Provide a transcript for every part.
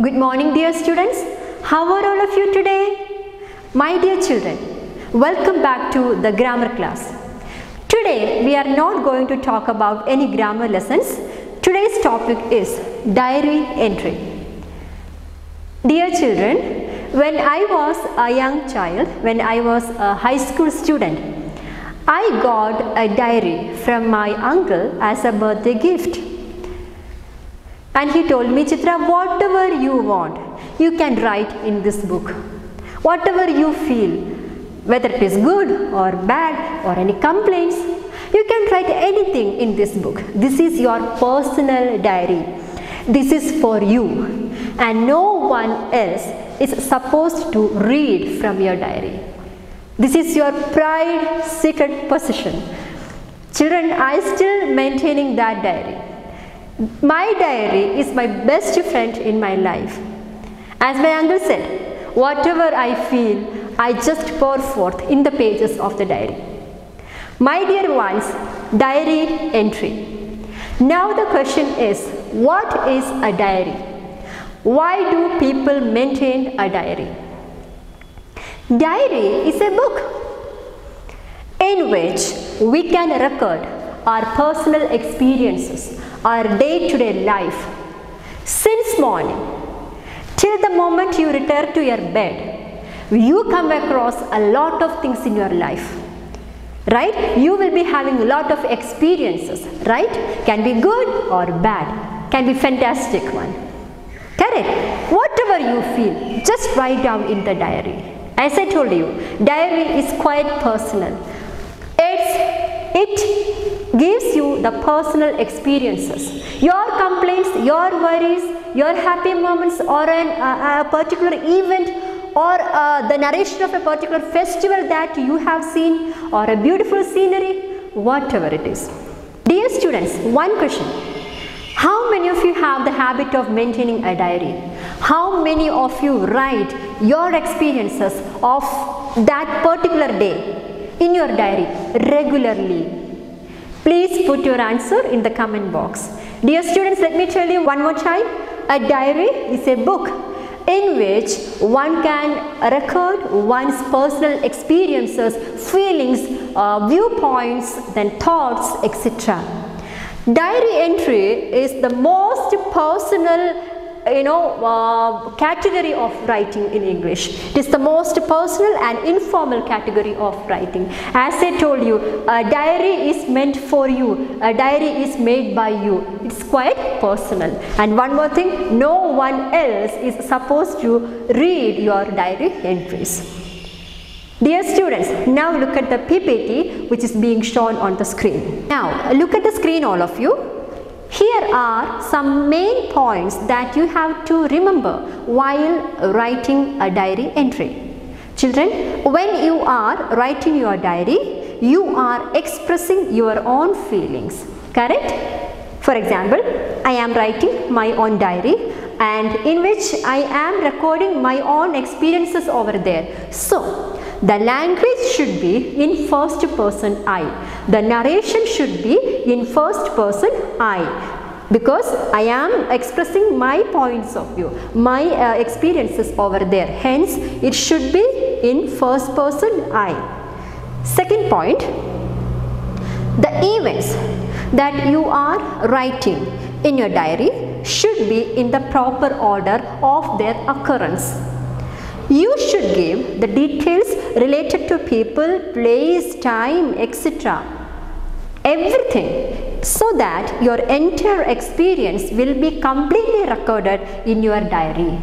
Good morning dear students. How are all of you today? My dear children, welcome back to the grammar class. Today we are not going to talk about any grammar lessons. Today's topic is diary entry. Dear children, when I was a young child, when I was a high school student, I got a diary from my uncle as a birthday gift. And he told me, Chitra, whatever you want, you can write in this book. Whatever you feel, whether it is good or bad or any complaints, you can write anything in this book. This is your personal diary. This is for you. And no one else is supposed to read from your diary. This is your pride secret possession. Children, I still maintaining that diary. My diary is my best friend in my life. As my uncle said, whatever I feel, I just pour forth in the pages of the diary. My dear ones, diary entry. Now the question is, what is a diary? Why do people maintain a diary? Diary is a book in which we can record our personal experiences, our day-to-day life. Since morning till the moment you return to your bed. You come across a lot of things in your life right? You will be having a lot of experiences right? Can be good or bad can be fantastic one. Correct. Whatever you feel just write down in the diary. As i told you diary is quite personal. It's it gives you the personal experiences your complaints your worries your happy moments or an, uh, a particular event or uh, the narration of a particular festival that you have seen or a beautiful scenery, whatever it is. Dear students, one question. How many of you have the habit of maintaining a diary? How many of you write your experiences of that particular day in your diary regularly? Please put your answer in the comment box. Dear students, let me tell you one more time. A diary is a book in which one can record one's personal experiences, feelings, uh, viewpoints, then thoughts, etc. Diary entry is the most personal you know uh, category of writing in english. It is the most personal and informal category of writing. As i told you a diary is meant for you. A diary is made by you. It's quite personal. And one more thing no one else is supposed to read your diary entries. Dear students, now look at the PPT which is being shown on the screen. Now look at the screen all of you. Here are some main points that you have to remember while writing a diary entry. Children, when you are writing your diary, you are expressing your own feelings, correct? For example, I am writing my own diary and in which I am recording my own experiences over there. So, the language should be in first person I. The narration should be in first person I because I am expressing my points of view, my uh, experiences over there. Hence, it should be in first person I. Second point, the events that you are writing in your diary should be in the proper order of their occurrence. You should give the details related to people, place, time, etc. Everything so that your entire experience will be completely recorded in your diary.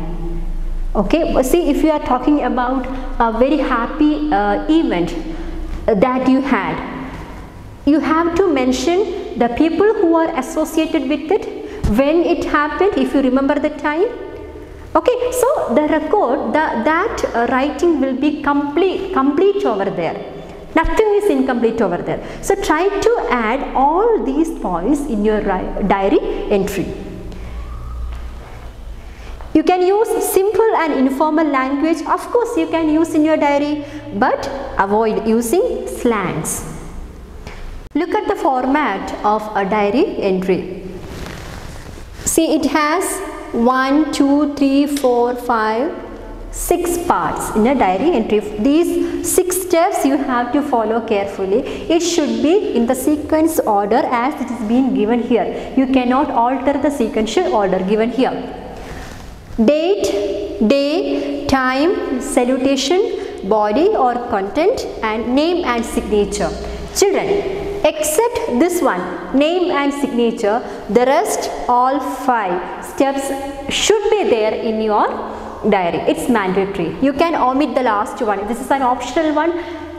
Okay, see if you are talking about a very happy uh, event that you had, you have to mention the people who are associated with it, when it happened, if you remember the time, okay? So the record the, that uh, writing will be complete complete over there nothing is incomplete over there. So try to add all these points in your diary entry. You can use simple and informal language. Of course you can use in your diary but avoid using slangs. Look at the format of a diary entry. See it has 1, 2, 3, 4, 5, 6 parts in a diary entry. These 6 steps you have to follow carefully. It should be in the sequence order as it is being given here. You cannot alter the sequential order given here. Date, day, time, salutation, body or content and name and signature. Children, except this one name and signature the rest all five steps should be there in your diary. It's mandatory. You can omit the last one. This is an optional one.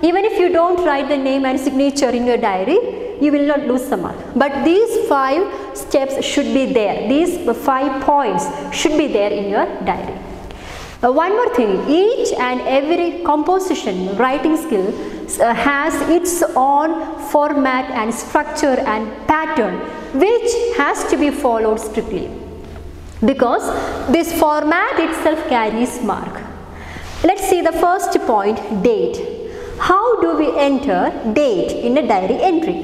Even if you don't write the name and signature in your diary you will not lose the mark. But these five steps should be there. These five points should be there in your diary. Uh, one more thing, each and every composition writing skill uh, has its own format and structure and pattern which has to be followed strictly because this format itself carries mark. Let's see the first point date. How do we enter date in a diary entry?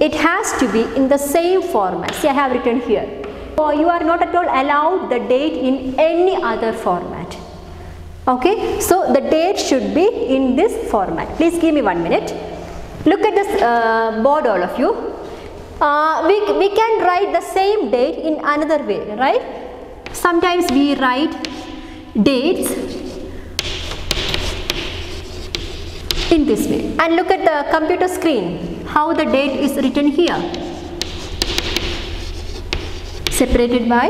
It has to be in the same format. See I have written here. So you are not at all allowed the date in any other format okay so the date should be in this format please give me one minute look at this uh, board all of you uh, we, we can write the same date in another way right sometimes we write dates in this way. And look at the computer screen. How the date is written here. Separated by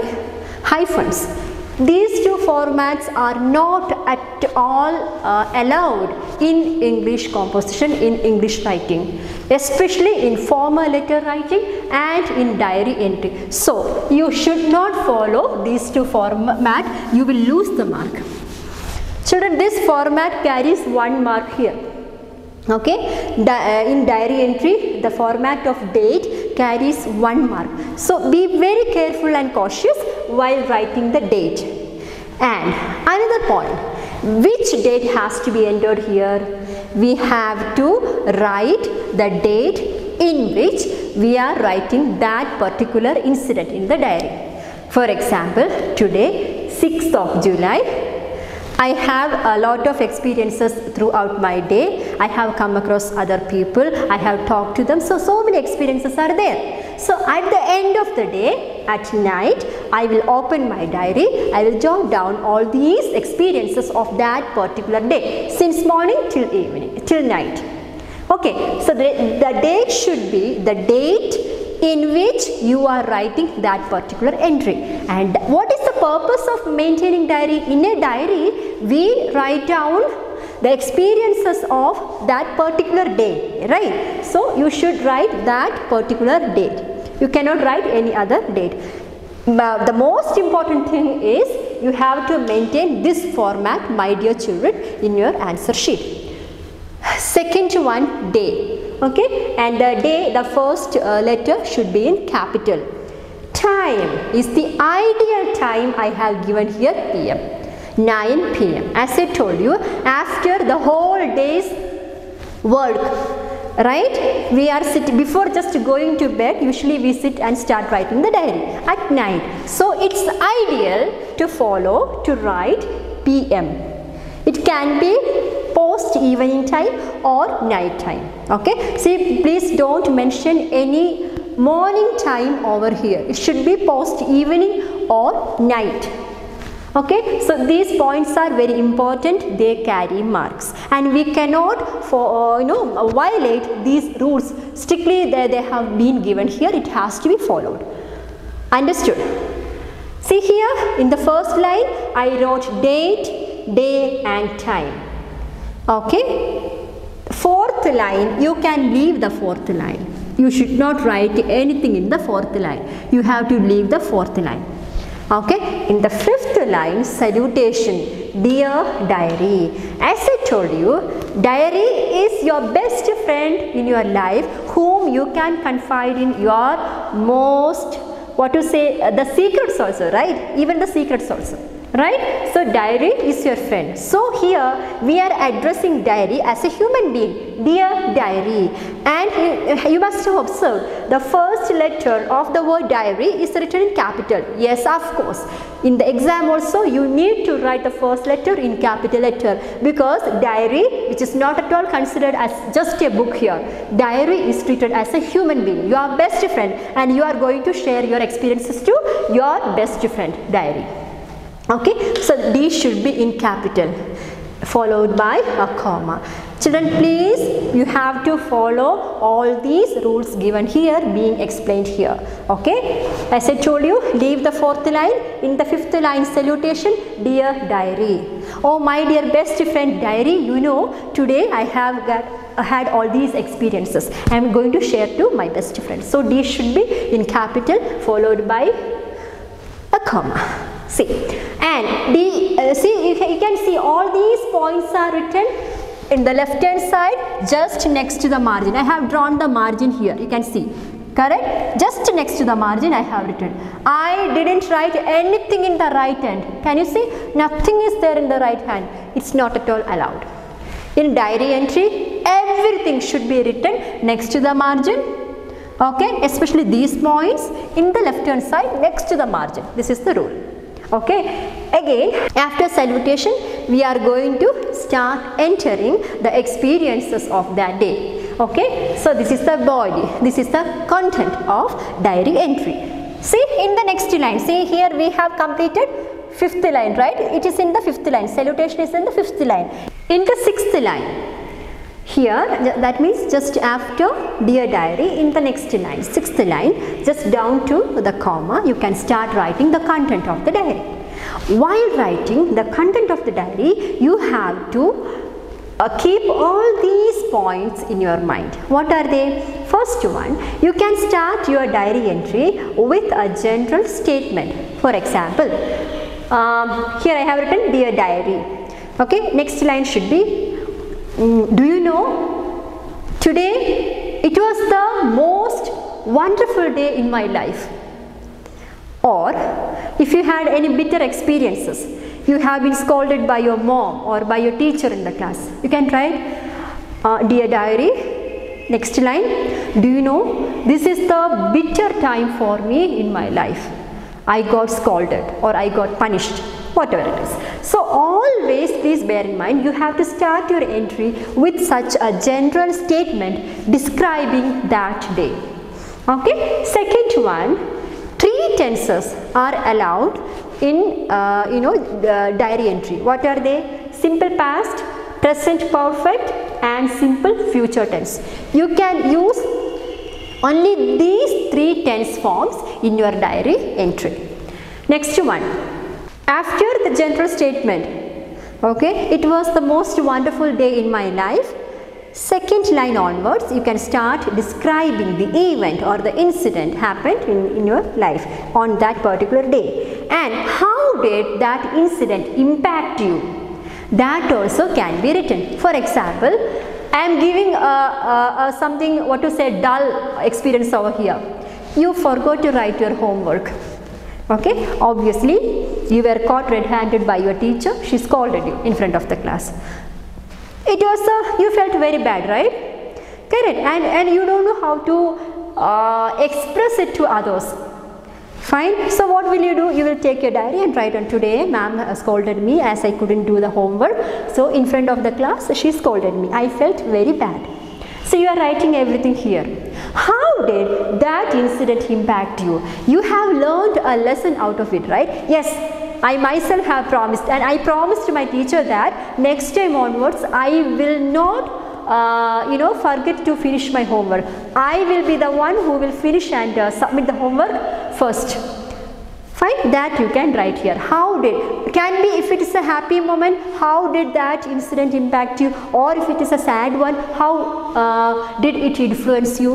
hyphens these two formats are not at all uh, allowed in English composition, in English writing, especially in formal letter writing and in diary entry. So, you should not follow these two format, you will lose the mark. Children, this format carries one mark here. Okay, uh, in diary entry, the format of date carries one mark. So, be very careful and cautious while writing the date. And another point, which date has to be entered here? We have to write the date in which we are writing that particular incident in the diary. For example, today 6th of July I have a lot of experiences throughout my day. I have come across other people. I have talked to them. So, so many experiences are there. So, at the end of the day, at night, I will open my diary. I will jot down all these experiences of that particular day since morning till evening, till night. Okay, so the, the date should be the date in which you are writing that particular entry. And what is the purpose of maintaining diary? In a diary, we write down the experiences of that particular day, right? So, you should write that particular date. You cannot write any other date. But the most important thing is you have to maintain this format, my dear children, in your answer sheet. Second one, day. Okay? And the day the first uh, letter should be in capital. Time is the ideal time I have given here pm 9 pm as I told you after the whole day's work right? We are sitting before just going to bed usually we sit and start writing the diary at night. So it's ideal to follow to write pm it can be post evening time or night time. Okay? See please don't mention any morning time over here. It should be post evening or night okay so these points are very important they carry marks and we cannot for uh, you know violate these rules strictly they, they have been given here it has to be followed understood see here in the first line i wrote date day and time Okay. Fourth line, you can leave the fourth line. You should not write anything in the fourth line. You have to leave the fourth line. Okay. In the fifth line, salutation. Dear diary. As I told you, diary is your best friend in your life whom you can confide in your most, what to say, uh, the secrets also, right? Even the secrets also right? So diary is your friend. So here we are addressing diary as a human being. Dear diary. And you, you must have observed the first letter of the word diary is written in capital. Yes of course. In the exam also you need to write the first letter in capital letter because diary which is not at all considered as just a book here diary is treated as a human being. Your best friend and you are going to share your experiences to your best friend diary okay so d should be in capital followed by a comma. Children please you have to follow all these rules given here being explained here. Okay as i told you leave the fourth line. In the fifth line salutation dear diary. Oh my dear best friend diary you know today i have got uh, had all these experiences. I am going to share to my best friend. So d should be in capital followed by a comma see. And d uh, see you can, you can see all these points are written in the left hand side just next to the margin. I have drawn the margin here. You can see. Correct? Just next to the margin i have written. I didn't write anything in the right hand. Can you see? Nothing is there in the right hand. It's not at all allowed. In diary entry everything should be written next to the margin. Okay? Especially these points in the left hand side next to the margin. This is the rule okay? Again after salutation we are going to start entering the experiences of that day. Okay? So this is the body. This is the content of diary entry. See in the next line. See here we have completed fifth line right? It is in the fifth line. Salutation is in the fifth line. In the sixth line here that means just after dear diary in the next line sixth line just down to the comma you can start writing the content of the diary. While writing the content of the diary you have to uh, keep all these points in your mind. What are they? First one you can start your diary entry with a general statement. For example um, here i have written dear diary. Okay next line should be do you know? Today it was the most wonderful day in my life. Or if you had any bitter experiences you have been scolded by your mom or by your teacher in the class. You can write uh, dear diary next line. Do you know this is the bitter time for me in my life. I got scolded or i got punished whatever it is. So always please bear in mind you have to start your entry with such a general statement describing that day. Okay. Second one, three tenses are allowed in uh, you know diary entry. What are they? Simple past, present perfect and simple future tense. You can use only these three tense forms in your diary entry. Next one, after the general statement okay it was the most wonderful day in my life. Second line onwards you can start describing the event or the incident happened in, in your life on that particular day. And how did that incident impact you? That also can be written. For example i am giving a, a, a something what to say dull experience over here. You forgot to write your homework okay? Obviously you were caught red-handed by your teacher. She scolded you in front of the class. It was uh, you felt very bad right? Correct. And and you don't know how to uh, express it to others. Fine. So what will you do? You will take your diary and write on today ma'am scolded me as i couldn't do the homework. So in front of the class she scolded me. I felt very bad. So you are writing everything here. How did that incident impact you? You have learned a lesson out of it, right? Yes, I myself have promised and I promised my teacher that next time onwards I will not uh, you know forget to finish my homework. I will be the one who will finish and uh, submit the homework first fine that you can write here how did can be if it is a happy moment how did that incident impact you or if it is a sad one how uh, did it influence you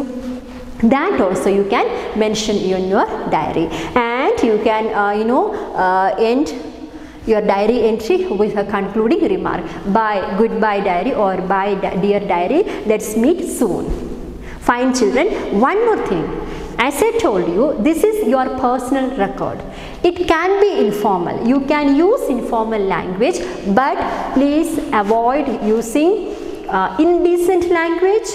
that also you can mention in your diary. And you can uh, you know uh, end your diary entry with a concluding remark. Bye goodbye diary or bye dear diary. Let's meet soon. Fine children. One more thing. As I told you, this is your personal record. It can be informal. You can use informal language but please avoid using uh, indecent language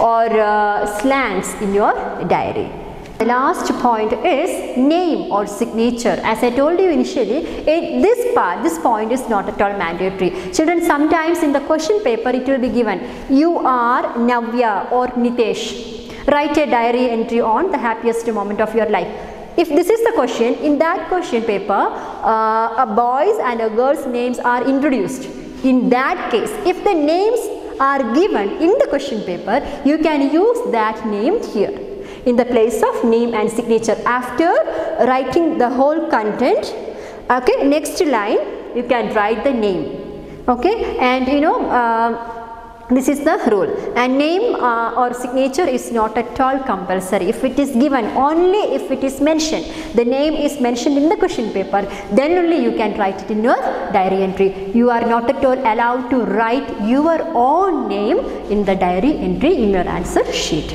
or uh, slangs in your diary. The last point is name or signature. As I told you initially, it, this part, this point is not at all mandatory. Children, sometimes in the question paper it will be given, you are Navya or Nitesh. Write a diary entry on the happiest moment of your life. If this is the question, in that question paper, uh, a boys and a girl's names are introduced. In that case, if the names are given in the question paper, you can use that name here. In the place of name and signature after writing the whole content okay next line you can write the name okay? And you know uh, this is the rule. And name uh, or signature is not at all compulsory. If it is given only if it is mentioned the name is mentioned in the question paper then only you can write it in your diary entry. You are not at all allowed to write your own name in the diary entry in your answer sheet.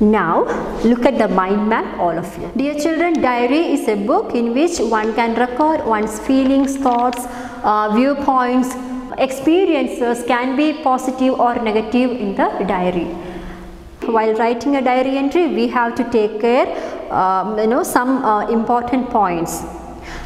Now look at the mind map all of you. Dear children, diary is a book in which one can record one's feelings, thoughts, uh, viewpoints, experiences can be positive or negative in the diary. While writing a diary entry, we have to take care, um, you know, some uh, important points.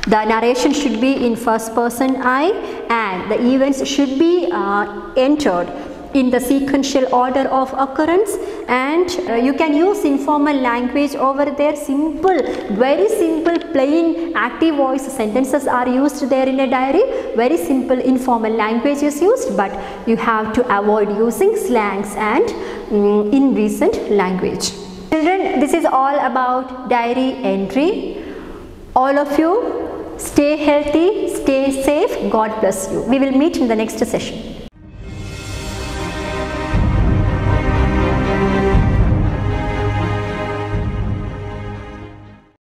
The narration should be in first person I and the events should be uh, entered in the sequential order of occurrence and uh, you can use informal language over there. Simple very simple plain active voice sentences are used there in a diary. Very simple informal language is used but you have to avoid using slangs and um, indecent language. Children this is all about diary entry. All of you stay healthy stay safe. God bless you. We will meet in the next session